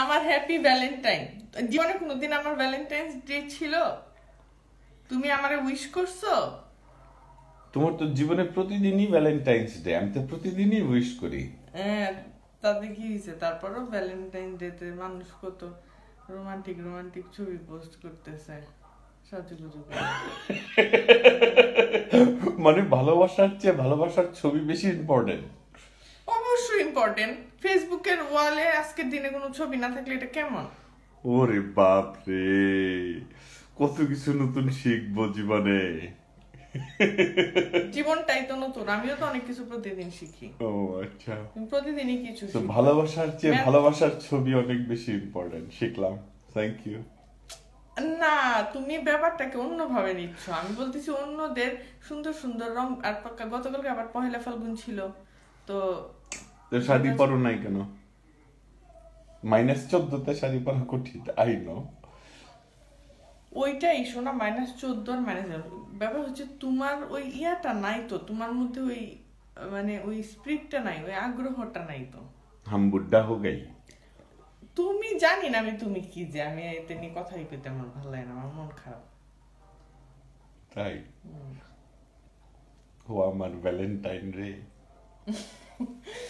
আমার happy Valentine জীবনে কোনোদিন আমার ভ্যালেন্টাইন্স ডে ছিল? তুমি আমারে উইশ করছ? তোমার তো জীবনে প্রতিদিনই ভ্যালেন্টাইন্স ডে আমি তো প্রতিদিনই উইশ করি। হ্যাঁ তাতে কি হয়েছে? তারপরও ভ্যালেন্টাইন ডেতে মানুষ কত রোমান্টিক রোমান্টিক ছবি পোস্ট করতেছে মানে ভালোবাসার চেয়ে ভালোবাসার ছবি বেশি ইম্পর্টেন্ট ইম্পর্টেন্ট ফেসবুকের ওয়ালে আজকের দিনে কোনো ছবি না থাকলে এটা কেমন? ওরে বাপ রে কত কিছু নতুন শিখব জীবনে। জীবনটাই তো নতুন আমিও তো অনেক কিছু প্রতিদিন শিখি। ও আচ্ছা। তুমি প্রতিদিনই কিছু তো। ভালোবাসার চেয়ে ভালোবাসার ছবি অনেক বেশি ইম্পর্টেন্ট শিখলাম। থ্যাংক ইউ না তুমি ব্যাপারটাকে অন্যভাবে নিচ্ছ। আমি বলতেছি অন্যদের সুন্দর সুন্দর রং আর গতকালকে আবার পহেলা ফাল্গুন ছিল। তো তো শাড়ি পরো নাই কেন? মাইনাস চোদ্দতে শাড়ি পরা কঠিন আই নো ওইটাই শোনা মাইনাস চোদ্দ আর মাইনাস ব্যাপার হচ্ছে তোমার ওই ইয়াটা নাই তো তোমার মধ্যে ওই মানে ওই স্পিরিটটা নাই ওই আগ্রহটা নাই তো। হাম বুড্ডা হো গাই। তুমি জানি না আমি তুমি কি যে আমি এতে নিয়ে কথাই পেতে আমার ভালো লাগে না আমার মন খারাপ। তাই? ও আমার ভ্যালেন্টাইন রে।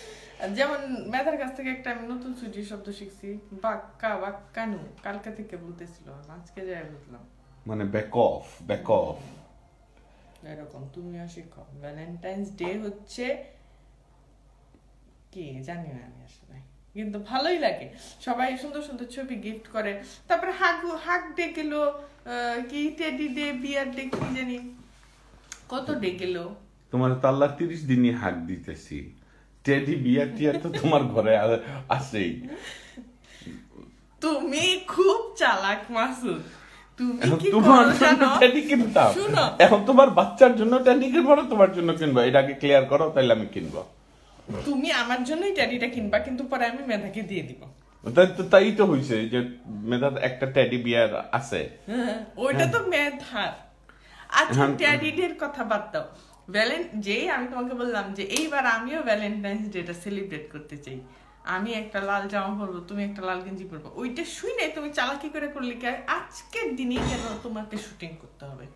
যেমন মেধার কাছ থেকে একটা আমি নতুন ছুটি শব্দ শিখছি বাক্কা বাক্কানু কালকে থেকে বলতেছিল আজকে যাই বুঝলাম মানে ব্যাক অফ ব্যাক অফ এরকম তুমিও শিখো। ভ্যালেন্টাইন্স ডে হচ্ছে কি জানি না আমি আসলে। কিন্তু ভালোই লাগে। সবাই সুন্দর সুন্দর ছবি গিফট করে। তারপরে হাগ হাগ ডে গেল কি টেডি ডে বিয়ার ডে কি জানি। কত ডে গেল? তোমার তো আল্লাহ তিরিশ দিনই হাক দিতেছি। টেডি বিয়ার টিয়ার তো তোমার ঘরে আ- আছেই। তুমি খুব চালাক মাসুদ। তুমি কি তোমার করো জন্য জানো? টেডি কিনতাম। এখন তোমার বাচ্চার জন্য টেডি কিনবো না তোমার জন্য কিনবো? এটাকে ক্লিয়ার করো তাহলে আমি কিনবো। তুমি আমার জন্যই কিনবা কিন্তু পরে আমি মেধাকে দিয়ে দিব। তাই তো তাই তো হয়েছে যে মেধার একটা টেডি বিয়ার আছে। হ্যাঁ, ওইটা তো মেধার। আচ্ছা হ্যাঁ। কথা বাদ দাও। যেই আমি তোমাকে বললাম যে এইবার আমিও ভ্যালেন্টাইন্স ডেটা সেলিব্রেট করতে চাই। আমি একটা লাল জামা পরবো তুমি একটা লাল গেঞ্জি পরবো। ওইটা শুই নাই তুমি চালাকি করে করলে কি আজকের দিনেই কেন তোমাকে শুটিং করতে হবে।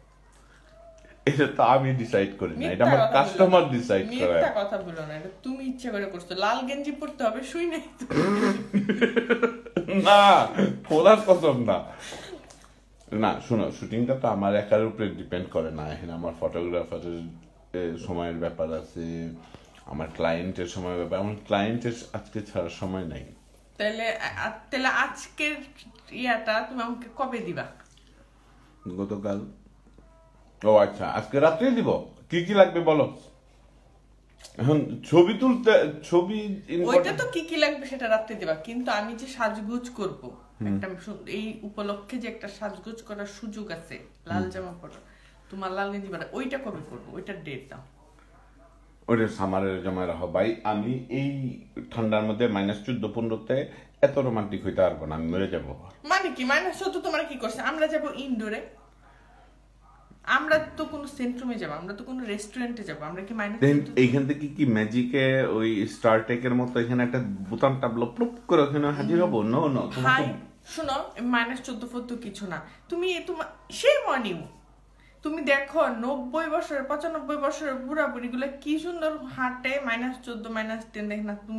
এটা তো আমি ডিসাইড করি না এটা আমার কাস্টমার ডিসাইড করে। মিথ্যা কথা বলো না এটা তুমি ইচ্ছা করে করছ। লাল গেঞ্জি পরতে হবে শুই নাই না খোলার কসম না। না শোনো শুটিংটা তো আমার একার উপরে ডিপেন্ড করে না এখানে আমার ফটোগ্রাফারের সময়ের ব্যাপার আছে আমার ক্লায়েন্টের সময় ব্যাপার আমার ক্লায়েন্টের আজকে ছাড়ার সময় নাই। তাহলে তাহলে আজকের ইয়াটা তুমি আমাকে কবে দিবা? গতকাল। ও আচ্ছা আজকে রাত্রে দিব। কি কি লাগবে বলো? এখন ছবি তুলতে ছবি ওইটা তো কি কি লাগবে সেটা রাত্রে দিবা কিন্তু আমি যে সাজগুজ করব একটা এই উপলক্ষে যে একটা সাজগুজ করার সুযোগ আছে লাল জামা পরা। তোমার লাল গেঞ্জি পরা ওইটা কবে করব ওইটার ডেট দাও। ওটা সামারের জমা রাখো। ভাই আমি এই ঠান্ডার মধ্যে মাইনাস চোদ্দ পনেরোতে এত রোমান্টিক হইতে পারব না আমি মরে যাব। মানে কি? মাইনাস চোদ্দ তোমার কি করছে? আমরা যাব ইনডোরে আমরা তো কোনো সেন্ট্রুমে যাব আমরা তো কোনো রেস্টুরেন্টে যাব আমরা কি মাইনাস দেন এইখান থেকে কি ম্যাজিকে ওই স্টার টেকের মতো এখানে একটা বোতাম টাবলো প্লুপ করে ওখানে হাজির হব? নো নো শোনো মাইনাস চোদ্দ ফোর কিছু না। তুমি তোমার সেই মর্নিং তুমি দেখো, নব্বই বছরের, পঁচানব্বই বছরের বুড়া বুড়ি গুলো কি সুন্দর হাঁটে মাইনাস চোদ্দ মাইনাস টেন দেখ না তুমি